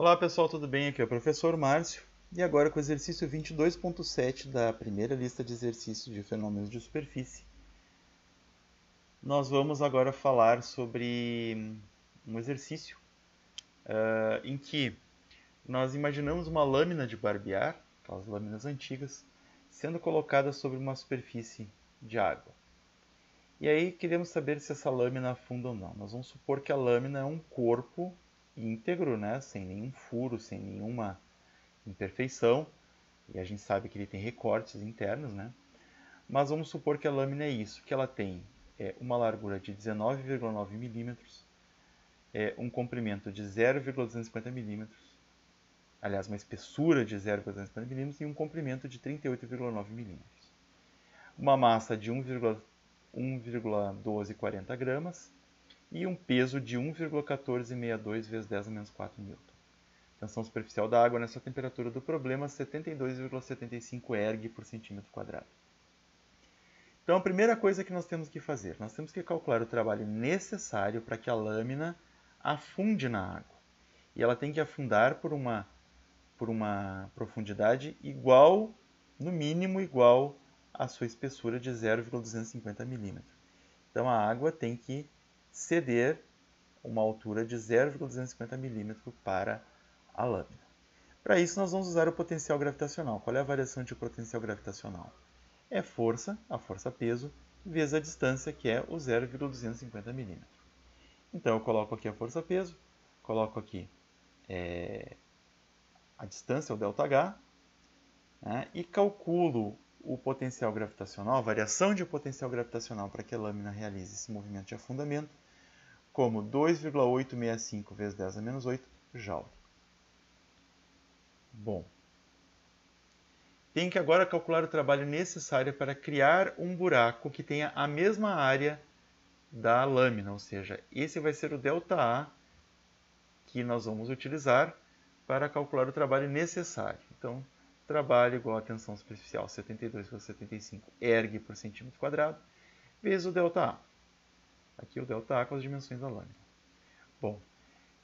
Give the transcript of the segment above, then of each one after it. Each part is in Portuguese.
Olá pessoal, tudo bem? Aqui é o professor Márcio e agora com o exercício 22.7 da primeira lista de exercícios de fenômenos de superfície. Nós vamos agora falar sobre um exercício uh, em que nós imaginamos uma lâmina de barbear, aquelas lâminas antigas, sendo colocada sobre uma superfície de água. E aí queremos saber se essa lâmina afunda ou não. Nós vamos supor que a lâmina é um corpo íntegro, né? sem nenhum furo, sem nenhuma imperfeição. E a gente sabe que ele tem recortes internos, né? Mas vamos supor que a lâmina é isso, que ela tem é, uma largura de 19,9 milímetros, é, um comprimento de 0,250 milímetros, aliás, uma espessura de 0,250 milímetros e um comprimento de 38,9 milímetros. Uma massa de 1,1240 gramas e um peso de 1,1462 vezes 10 a menos 4 Newton. Tensão superficial da água nessa temperatura do problema 72,75 erg por centímetro quadrado. Então, a primeira coisa que nós temos que fazer, nós temos que calcular o trabalho necessário para que a lâmina afunde na água. E ela tem que afundar por uma, por uma profundidade igual, no mínimo igual, à sua espessura de 0,250 milímetros. Então, a água tem que ceder uma altura de 0,250 milímetros para a lâmina. Para isso, nós vamos usar o potencial gravitacional. Qual é a variação de potencial gravitacional? é força, a força-peso, vezes a distância, que é o 0,250 milímetros. Então, eu coloco aqui a força-peso, coloco aqui é, a distância, o ΔH, né, e calculo o potencial gravitacional, a variação de potencial gravitacional para que a lâmina realize esse movimento de afundamento, como 2,865 vezes 10 a menos 8 Joule. Bom, tem que agora calcular o trabalho necessário para criar um buraco que tenha a mesma área da lâmina, ou seja, esse vai ser o ΔA que nós vamos utilizar para calcular o trabalho necessário. Então, trabalho igual a tensão superficial 72,75 erg por centímetro quadrado, vezes o ΔA. Aqui o ΔA com as dimensões da lâmina. Bom,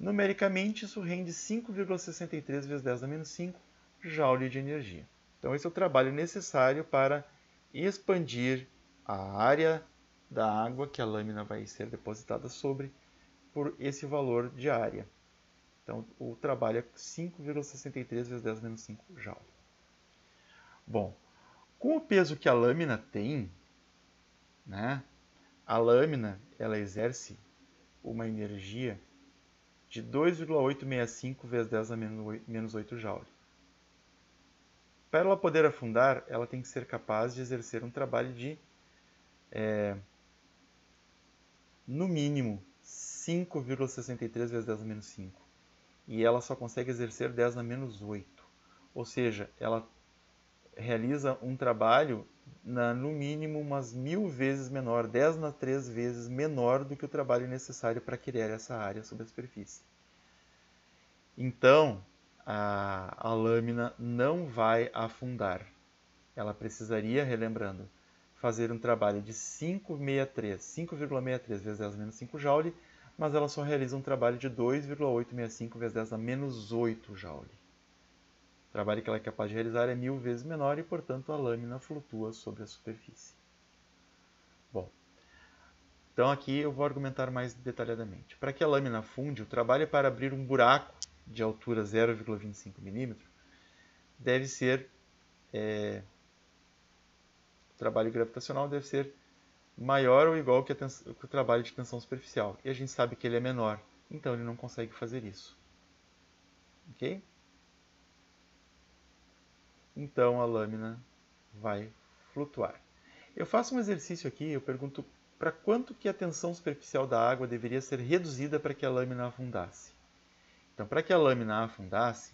numericamente isso rende 5,63 vezes 10 a menos 5 joule de energia. Então, esse é o trabalho necessário para expandir a área da água que a lâmina vai ser depositada sobre por esse valor de área. Então, o trabalho é 5,63 vezes 10 menos 5 Joule. Bom, com o peso que a lâmina tem, né, a lâmina ela exerce uma energia de 2,865 vezes 10 a menos 8 Joule. Para ela poder afundar, ela tem que ser capaz de exercer um trabalho de, é, no mínimo, 5,63 vezes 10 a menos 5. E ela só consegue exercer 10 a menos 8. Ou seja, ela realiza um trabalho na, no mínimo umas mil vezes menor, 10 a 3 vezes menor do que o trabalho necessário para criar essa área sobre a superfície. Então, a, a lâmina não vai afundar. Ela precisaria, relembrando, fazer um trabalho de 5,63, 5,63 vezes 10 a menos 5 joule, mas ela só realiza um trabalho de 2,865 vezes 10 a menos 8 joule. O trabalho que ela é capaz de realizar é mil vezes menor e, portanto, a lâmina flutua sobre a superfície. Bom, então aqui eu vou argumentar mais detalhadamente. Para que a lâmina funde, o trabalho para abrir um buraco de altura 0,25 milímetros, deve ser é, o trabalho gravitacional deve ser maior ou igual que, que, o trabalho de tensão superficial. E a gente sabe que ele é menor, então ele não consegue fazer isso. Ok? Então a lâmina vai flutuar. Eu faço um exercício aqui, eu pergunto para quanto que a tensão superficial da água deveria ser reduzida para que a lâmina afundasse. Então, para que a lâmina afundasse,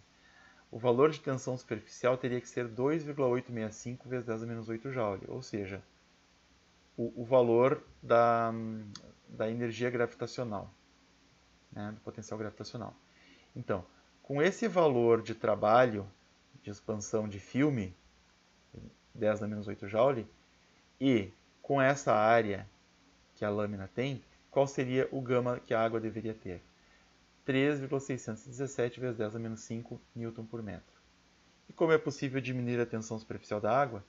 o valor de tensão superficial teria que ser 2,865 vezes 10 a menos 8 joule, ou seja, o, o valor da, da energia gravitacional, né, do potencial gravitacional. Então, com esse valor de trabalho de expansão de filme, 10 a menos 8 joule, e com essa área que a lâmina tem, qual seria o gama que a água deveria ter? 3,617 vezes 10 a menos 5 Newton por metro. E como é possível diminuir a tensão superficial da água?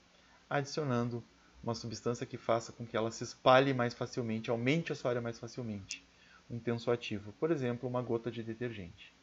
Adicionando uma substância que faça com que ela se espalhe mais facilmente, aumente a sua área mais facilmente. Um tensoativo, por exemplo, uma gota de detergente.